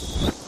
you